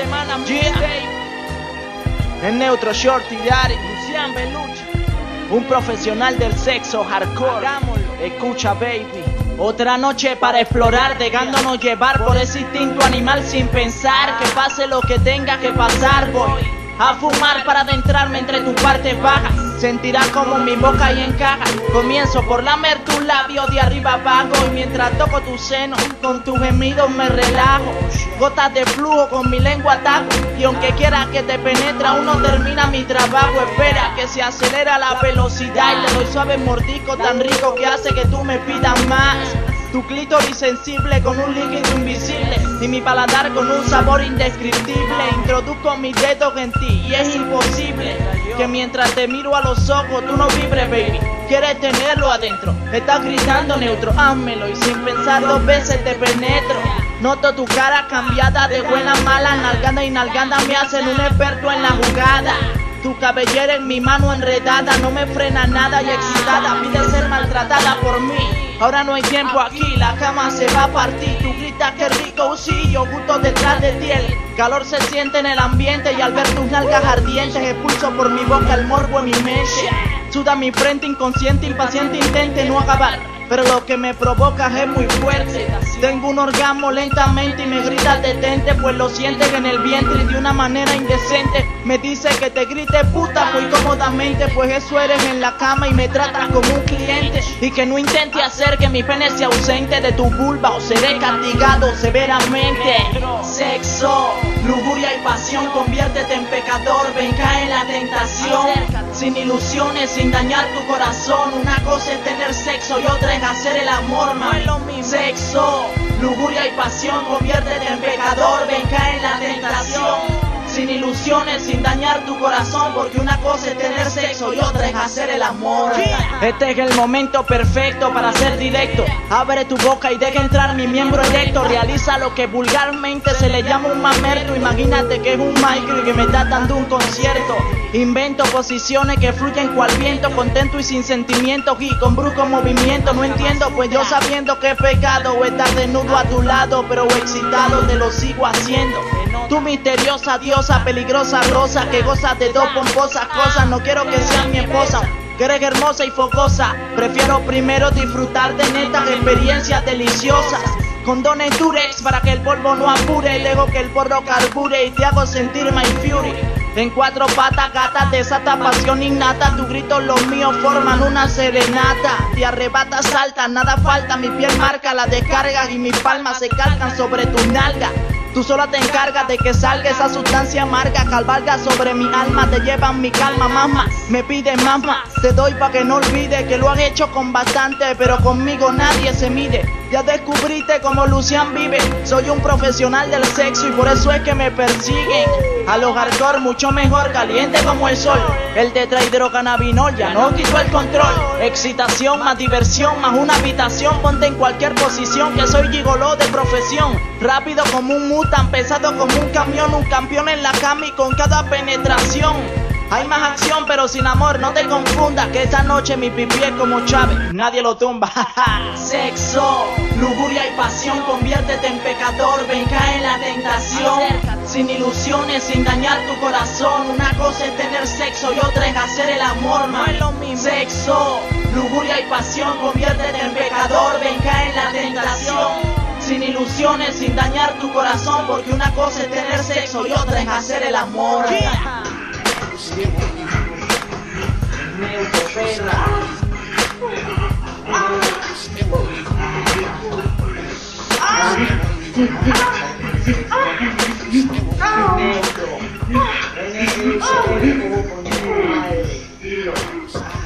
semana, yeah. El neutro shorty Lucian Belucci. Un profesional del sexo hardcore. Hagámoslo. Escucha, baby. Otra noche para explorar, dejándonos llevar por ese instinto animal sin pensar que pase lo que tenga que pasar. Voy a fumar para adentrarme entre tus partes bajas. Sentirás como mi boca ahí encaja. Comienzo por lamer tus labios de arriba abajo. Y mientras toco tu seno, con tus gemidos me relajo. Gotas de flujo con mi lengua ataco. Y aunque quiera que te penetre, aún no termina mi trabajo. Espera que se acelera la velocidad. Y le doy suave mordisco tan rico que hace que tú me pidas más. Tu clítoris sensible con un líquido invisible y mi paladar con un sabor indescriptible. Introduzco mis dedos en ti y es imposible que mientras te miro a los ojos tú no vibres, baby. Quieres tenerlo adentro, estás gritando neutro, házmelo y sin pensar dos veces te penetro. Noto tu cara cambiada de buena a mala, nalgada y nalgada me hacen un experto en la jugada. Tu cabellera en mi mano enredada no me frena nada y excitada pide ser maltratada por mí. Ahora no hay tiempo aquí, la cama se va a partir. Tú gritas que rico, yo justo detrás de ti. El calor se siente en el ambiente y al ver tus nalgas ardientes expulso por mi boca el morbo en mi mente. Suda mi frente inconsciente, impaciente, intente no acabar. Pero lo que me provoca es muy fuerte. Tengo un orgasmo lentamente y me grita detente, pues lo sientes en el vientre y de una manera indecente. Me dice que te grite puta muy cómodamente, pues eso eres en la cama y me tratas como un cliente. Y que no intente hacer que mi pene sea ausente de tu vulva o seré castigado severamente. Sexo, lujuria y pasión, conviértete en pecador, ven cae en la tentación. Sin ilusiones, sin dañar tu corazón. Una cosa es tener sexo y otra es hacer el amor, no es lo mismo. Sexo, lujuria y pasión, conviértete en pecador, ven cae en la tentación. Sin ilusiones, sin dañar tu corazón, porque una cosa es tener sexo y otra es hacer el amor. Este es el momento perfecto para ser directo. Abre tu boca y deja entrar mi miembro erecto. Realiza lo que vulgarmente se le llama un mamerto. Imagínate que es un micro y que me está dando un concierto. Invento posiciones que fluyen cual viento, contento y sin sentimientos y con brusco movimiento. No entiendo, pues yo sabiendo que es pecado estar desnudo a tu lado, pero excitado te lo sigo haciendo. Tu misteriosa diosa, peligrosa rosa, que goza de dos pomposas cosas. No quiero que seas mi esposa, que eres hermosa y focosa. Prefiero primero disfrutar de netas experiencias deliciosas. Condones Durex para que el polvo no apure, luego que el porro carbure y te hago sentir my fury. En cuatro patas, gata, desata pasión innata. Tu grito, los míos forman una serenata. Te arrebata, salta, nada falta. Mi piel marca la descarga y mis palmas se cargan sobre tu nalga. Tú sola te encargas de que salga esa sustancia amarga, calvalga sobre mi alma, te llevan mi calma, mamá. Me pide mamá, te doy pa' que no olvides que lo han hecho con bastante, pero conmigo nadie se mide. Ya descubriste cómo Lucian vive, soy un profesional del sexo y por eso es que me persiguen. A los hardcore mucho mejor, caliente como el sol. El tetrahidrocannabinol ya no quitó el control. Excitación más diversión más una habitación, ponte en cualquier posición que soy gigoló de profesión. Rápido como un mutan, pesado como un camión, un campeón en la cama y con cada penetración. Hay más acción pero sin amor, no te confundas que esta noche mi pipí es como Chávez, nadie lo tumba. Sexo, lujuria y pasión, conviértete en pecador, ven cae en la tentación. Sin ilusiones, sin dañar tu corazón, una cosa es tener sexo y otra es hacer el amor, no es lo mismo. Sexo, lujuria y pasión, conviértete en pecador, ven cae en la tentación. Sin ilusiones, sin dañar tu corazón, porque una cosa es tener sexo y otra es hacer el amor. Oh!